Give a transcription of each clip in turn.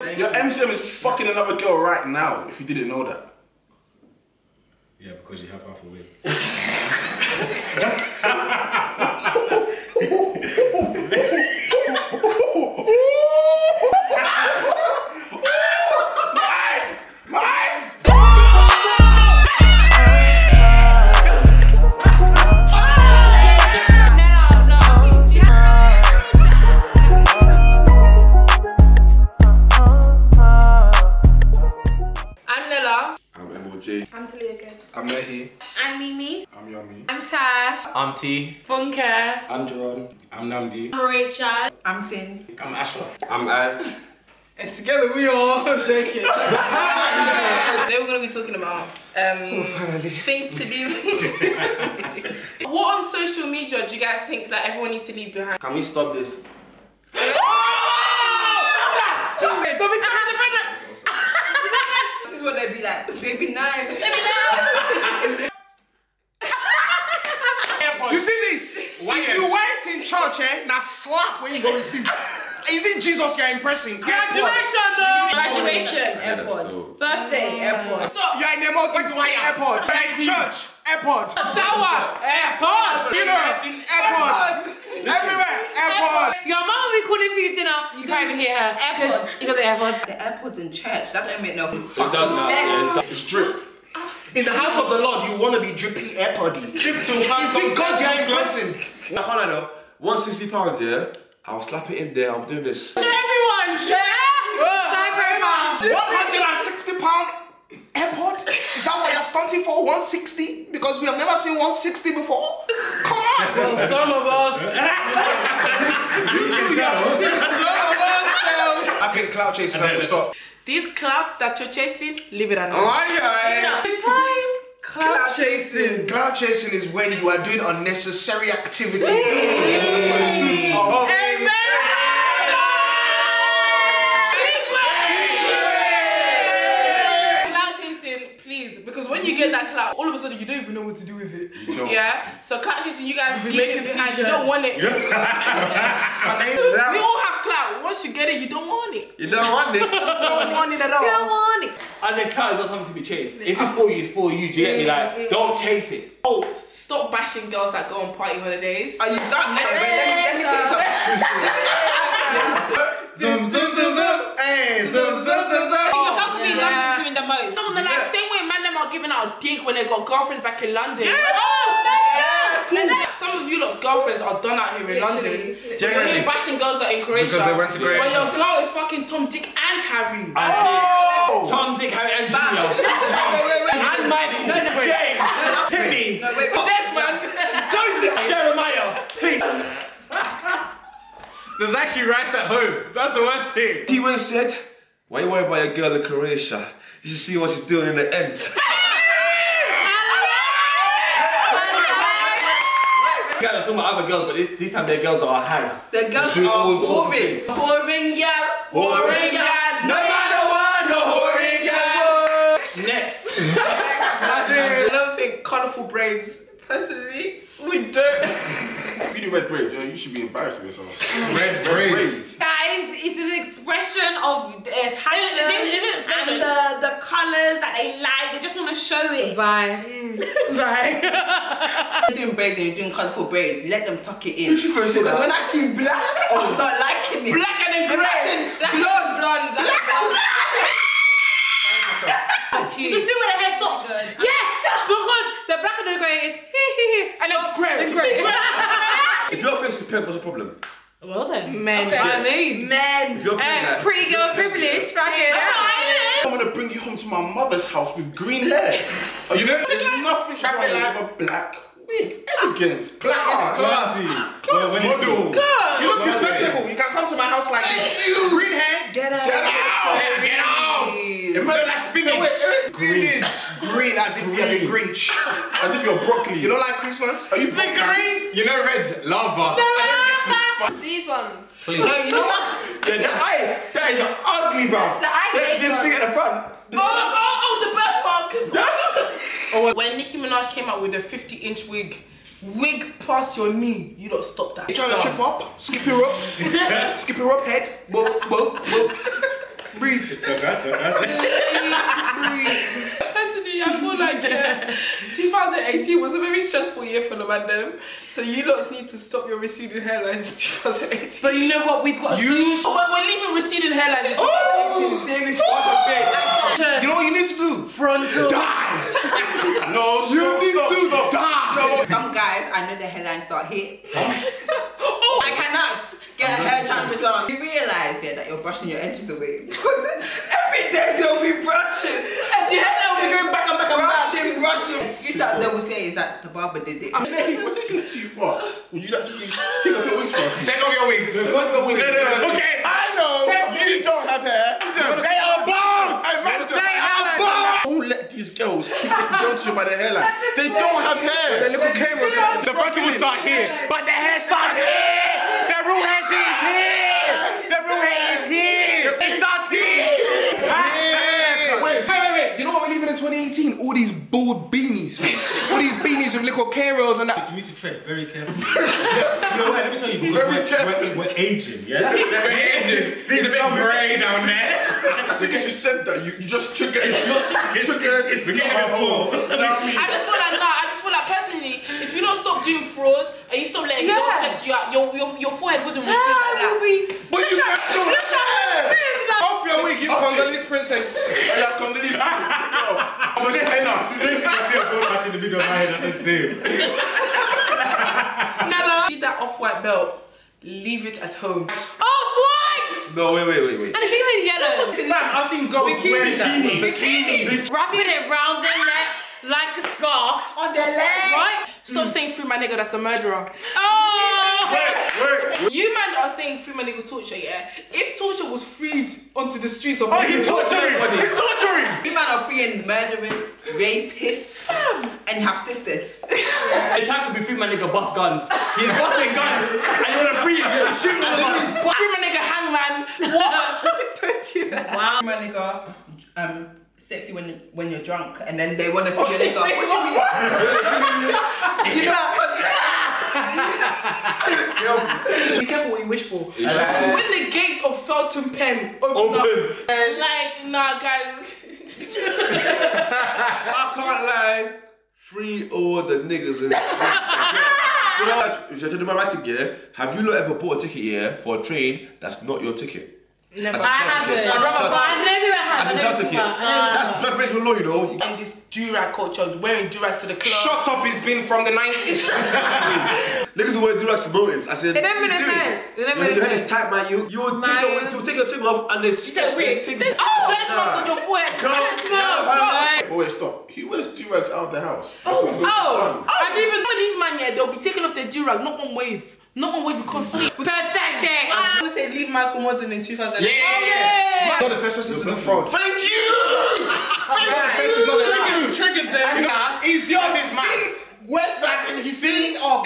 Your MCM is fucking another girl right now. If you didn't know that. Yeah, because you have half a wig. I'm Mimi. I'm Yummy. I'm Tash. I'm T. Funke. I'm Jerron. I'm Namdi. I'm Rachel. I'm Sins. I'm Asher. I'm Ad. And together we all joking. Today we're gonna be talking about um, things to do. what on social media do you guys think that everyone needs to leave behind? Can we stop this? This is what they'd be like. Baby nine. You see this? If you wait in church, eh, now slap when you go receive. Is it Jesus you're impressing? Graduation though. Graduation. AirPod. Birthday, AirPod. So You're in a multi AirPod. You're in church, AirPod. shower. AirPod. Dinner, AirPod. Everywhere, AirPod. Your mom will be calling for you dinner. You can't even hear her. AirPod. You got the AirPod. The AirPod's in church. That don't make no fucking does not. sense. Yeah, it. It's drip. In the house of the Lord, you want to be drippy airpoddy. Drip to Is it God you're impressing? I can't know. 160 pounds, yeah? I'll slap it in there, I'm doing this. Show everyone. Share. Side profile. 160 pound airpod? Is that what you're stunting for? 160? Because we have never seen 160 before. Come on. Well, Some of us. You have seen Some of us. I think clout chasing has to stop. These clouds that you're chasing, leave it at Oh, home. aye, aye. Clout chasing. Clout chasing is when you are doing unnecessary activities in the pursuit of. Amen. Clout chasing, please, because when you get that clout, all of a sudden you don't even know what to do with it. Yeah. So clout chasing, you guys leave it behind. You don't want it. we all have clout. Once you get it, you don't want it. You don't want it. You don't want it at all. You don't want it. As a clout, it's not something to be chased. If it's for you, it's for you. Do you get me? Like, don't chase it. Oh, stop bashing girls that go on party holidays. Are you done? Let, wait, let, me, tell you something. Zoom, zoom, zoom, zoom. Hey, zoom, zoom, zoom, zoom. Your oh, girl could be in London doing the most. Some of them like same way man them are giving out dick when they got girlfriends back in London. Oh, cool. Some of you lot's girlfriends are done out here in London. When Genuinely. you're bashing girls that are in Croatia. Because they went to Croatia. When your girl is fucking Tom, Dick, and Harry. Oh! Tom, Dick, Harry, and Junior. And Michael. James. Timmy. No, wait, wait. Desmond. Joseph. Jeremiah. Please. There's actually rice at home. That's the worst thing. He once said, why you worry about your girl in Croatia? You should see what she's doing in the end. You guys are talking about other girls, but this, this time their girls are hang. The girls Do are sorts of boring. Boring, yeah. Boring, yeah. No Next. I don't think colourful braids, personally, we don't. If you do red braids, yo, you should be embarrassed embarrassing yourself. Red braids. Guys, it's an expression of uh, passion It is- it is expression. and the, the colours that they like. They just want to show it. Bye. Bye. You're doing braids and you're doing colourful braids. Let them tuck it in. Because when I see black, I'm not liking it. Black and then grey. Black and blonde. Blonde. Black and You can see where the hair stops. Yes, because the black and the grey is and then grey. And grey. If your face is pink, what's the problem? Well then, men. Okay. I mean, Men. If you're pink, eh, that- Pretty girl privilege, right here. I'm gonna bring you home to my mother's house with green hair. Are you know, there's nothing wrong with a black wig. Elegant. Class. Classy. Class. Model. You look respectable. You can come to my house like this. Green hair, get out. Get out. Get out. Imagine that spinach. Green. Green as if you're the Grinch. As if you're broccoli. You don't like Christmas? Are you broccoli? You know red? Lava. These ones. No, you know what? Yeah, the eye, that is ugly, bro. The eye This- This one. thing at the front. Oh, oh, oh, the birthmark. Oh, when Nicki Minaj came out with a 50 inch wig, wig past your knee, you don't stop that. You trying to trip up? Skippy rope? Skippy rope head? Whoa, whoa, whoa. Breathe. Personally, I feel like yeah, 2018 was a very stressful year for the madam. So you lot need to stop your receding hairlines in 2018. But you know what? We've got a You- Oh, we're, we're leaving receding hairlines Oh, Davis on the bed. You know what you need to do? frontal. Die. no, stop, You need stop, to stop. die. Some guys, I know their hairlines start here. oh, I cannot get a hair transplant on. You realize yeah, that you're brushing your edges away because every day they'll be brushing, And your hairline will be going back and back and back. brushing, brushing. The excuse that they will say is that the barber did it. Hey, we're taking it too far. Would you like to just take off your wigs first? Take off your wigs. What's the wig? No, no, no. Okay, I know you don't have hair. They are bald. Hey, man, they are bald. Don't let these girls keep looking down to you by the hairline. They don't have hair. The little camera. The bucket will start here, but the hair starts here. Bald beanies. All these beanies with little K rolls and that. You need to tread very carefully. you know what? Let me tell you, because we're, we're, we're aging, yeah? There's a bit of grey down there. As soon as you said that, you, you just triggered. It's not. It's, triggered. it's, it's getting a bit full. You know what I mean? I just feel like nah, I just feel like personally, if you don't stop doing fraud and you stop letting girls Yeah. stress you out, your your, your forehead wouldn't Yeah, reflect like I will that. be. But you got to hair. Off your wig, you Congolese princess. I like Congolese. I'm a henna. She said she can see a gold patch in the middle of my head, that's insane. Nella, see that off-white belt, leave it at home. Off white? No, wait, wait, wait, wait. And if you in yellow, Fam, I've seen girls wearing that. Bikini. wrapping it round their neck like a scarf. On their leg. Right? Stop saying free my nigga, that's a murderer. Oh! Wait, wait. You man are saying free my nigga torture, yeah? If torture was freed onto the streets of Oh, he's torturing. He's torturing. You man are freeing murderers, rapists, and have sisters. The time could be free my nigga bust guns. He's busting guns, and you wanna free him, you're shooting him. Free my nigga hangman. What? Don't do that. Wow. My nigga, um, sexy when when you're drunk, and then they want to free your nigga. What do you mean? you know Be careful what you wish for. When the gates of Feltham Pen open, Open. up, like, nah, guys. I can't lie. Free all the niggas in. Do you know what? If you're to do my writing, yeah, have you not ever bought a ticket, here for a train that's not your ticket? Never. As a I child haven't. But I never have. As a child ticket. That's that's breaking the law, you know. In this durag culture, wearing durag to the club. Shut up, it's been from the 90s. Niggas who wear durags to motives. I said, It don't you make do sense. It don't Your make head is tight, man. You you take your you take your thing off and there's said wait. things. Oh, flesh marks on your forehead. Flesh marks. Right. Oh, wait, stop. He wears durags out of the house. That's what he's going to Oh. I didn't even know these man yet. They'll be taking off their durag, not one wave. Not one wave, we can't see. We can't Pathetic. I'm gonna say leave Michael Modern in 2000. Yeah. Oh, yeah. Not the first person to do fraud. Thank you. The face is not the last. Triggered them. Nah, He's your man. West Side in his scene or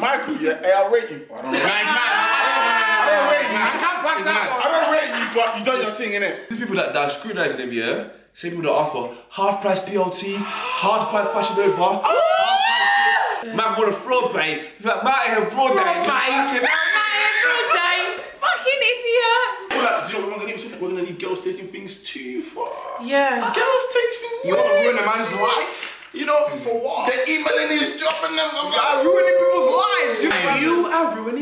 Michael, yeah, I'll rate you. I don't rate I don't rate you. I can't back that I one. don't rate you, but you done your thing, innit? These people that, that are scrutinizing them, yeah, same people that ask for half price PLT, half price Fashion Nova, half price this. Man, want a fraud bae. If like, man, here, fraud bae. Fucking Fucking idiot. We're like, do you know what we're gonna need? We're gonna need girls taking things too far. Yeah. Girls take things. Too far. You want to ruin a man's life? You know, for what? They're emailing is dropping them. I'm You are like, ruining people's lives. You, you are ruining lives.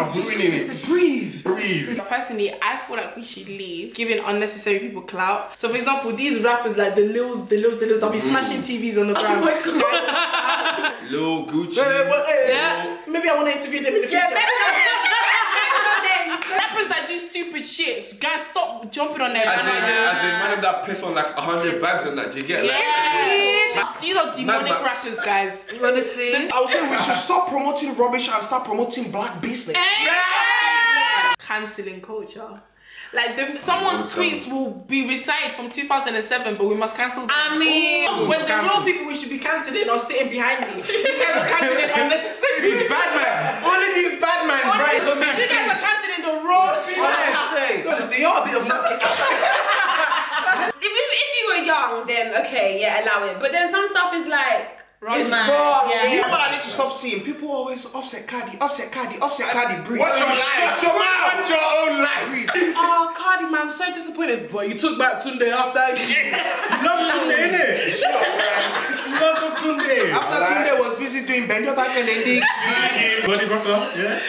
I'm ruining it. Breathe. Breathe. Personally, I feel like we should leave giving unnecessary people clout. So, for example, these rappers like the Lils, the Lils, the Lils, they'll be mm. smashing TVs on the oh ground. Oh my god. Lil Gucci. yeah. Maybe I want to interview them in the future. Rappers that do stupid shit. Guys, stop jumping on their As in, bandwagon. as in, man of that piss on like a hundred bags and that. Do you get like? Yeah. These are demonic rappers, guys. Honestly. I was saying we should stop promoting rubbish and start promoting black business. Canceling culture. Like the, someone's tweets will be recited from 2007, but we must cancel them. I mean- when the real people we should be cancelling are sitting behind me. You guys are cancelling unnecessarily. Bad man. Only these bad men, right? You guys are cancelling the raw people. They are a bit of If, if, if you were young, then okay, yeah, allow it. But then some stuff is like, Right. It's mad, yeah. You know what I need to stop seeing? People always offset Cardi, offset Cardi, offset Cardi. Breathe. What's your life? Shut your mouth. What's your own life? Oh, Cardi, man, I'm so disappointed. But you took back Tunde after you. Love Tunde, innit? She loves of Tunde. After Tunde was busy doing bend your back and then this. Body rocker, yeah?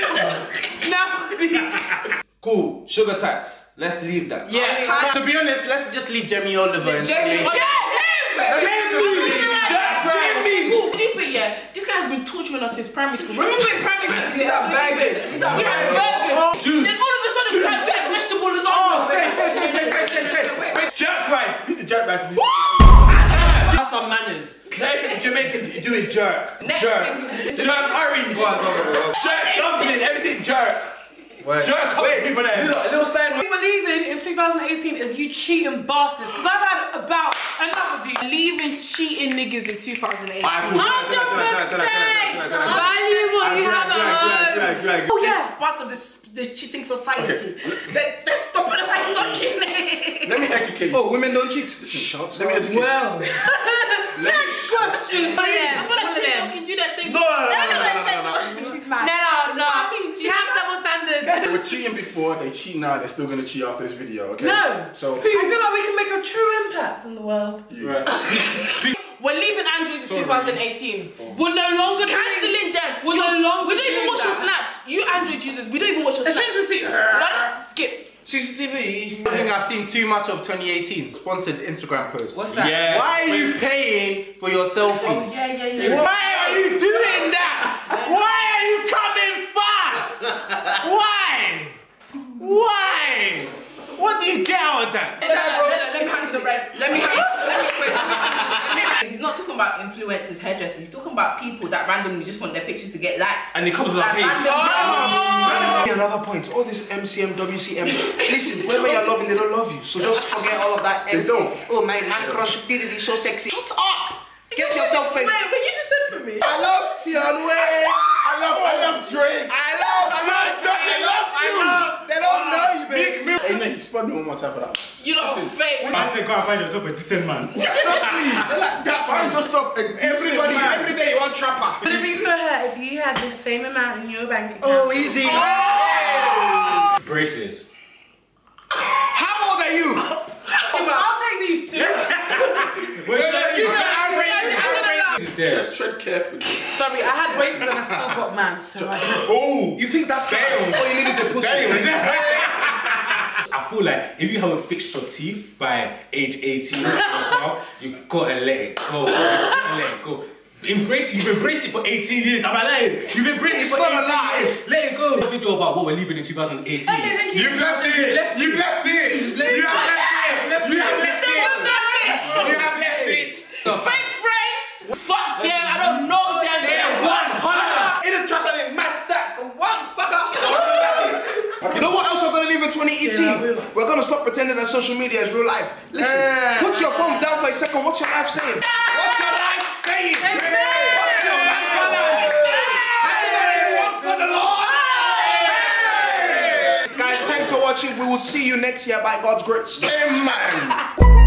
now, Cool. Sugar tax. Let's leave that. yeah. To be honest, let's just leave Jamie Oliver and Jamie, Jamie! Deeper, yeah. This guy's been torturing us since primary school. Remember in primary school? These are burgers. These are We had burgers. burgers. Juice. Then all of a sudden we had black vegetable as Oh, say, say, say, say, say, say, say. Jerk rice. These are jerk rice. That's some manners. Everything Jamaican do is jerk. Next Jerk. Jerk orange. Jerk dumpling. Everything jerk. Jerk couple people there. A little side We were leaving in 2018 as you cheating bastards. Because I've had about enough of you leaving cheating niggas in 2018. Value what you have at home. Oh yeah, part of this the cheating society. They, they stop it like sucking it. Let me educate you. Oh, women don't cheat. Shut Let me educate you. Well, next question. One of them, I feel like one of cheating them. They were cheating before, they cheat now, they're still gonna cheat after this video, okay? No. So, I feel like we can make a true impact in the world. Right. Speak. Speak. We're leaving Androids in 2018. We're no longer cancelling them. We're no longer. We don't even doing watch your snaps. You Android users, we don't even watch your As snaps. soon as we see Right? Skip. CCTV. I think I've seen too much of 2018 sponsored Instagram posts. What's that? Yeah. Why are you paying for your selfies? Oh, yeah, yeah, yeah. Why are you doing that? Why are you coming fast? Why? Why? What do you get out of that? Let, let, let me hand you the bread. Let me hand let me, wait, let me hand- He's not talking about influencers, hairdressers. He's talking about people that randomly just want their pictures to get likes. And it comes on our Like page. random- oh! Another point, all this MCM, WCM. Listen, whoever you're loving, they don't love you. So just forget all of that. They don't. Oh, my man crush did it, he's so sexy. Shut up! Get yourself faced. Wait, but you just said for me. I love Tion Wayne. I love, I love Drake. I love Man doesn't love you. I love. They don't know you, Big baby. Mill. Hey, man, you spun me one more time for that. You lot fake. I said, go and find yourself a decent man. They're like that. Find yourself a Everybody, every day you want trapper. Would it be so hurt if you had the same amount in your bank account? Oh, easy. Oh! Braces. How old are you? I'll take these two. Wait, You know, I'm gonna- I'm gonna laugh. Is there? Just tread carefully. Sorry, I had braces and I still got man. So I Oh, You think that's hard? All you need is a pussy. I feel like if you haven't fixed your teeth by age 18 or above, you gotta let it go. You gotta let it go. Embrace it. You've embraced it for 18 years. I'm lying. You've embraced It's it for not 18 a lie. years. Let it go. A video about what we're leaving in 2018. Okay, thank you. you left it. You've left it. You have left it. You have left it. You have left it. Fake friends. Fuck them. I don't know them. They're one hundred. In a trapper, they mass stacks. One fucker. You know what else we're gonna leave in 2018? We're gonna stop pretending that social media is real life. Listen, put your phone down for a second. What's your life saying? What's your life saying? What's your life balance? One for the Lord. Guys, thanks for watching. We will see you next year by God's grace. Amen.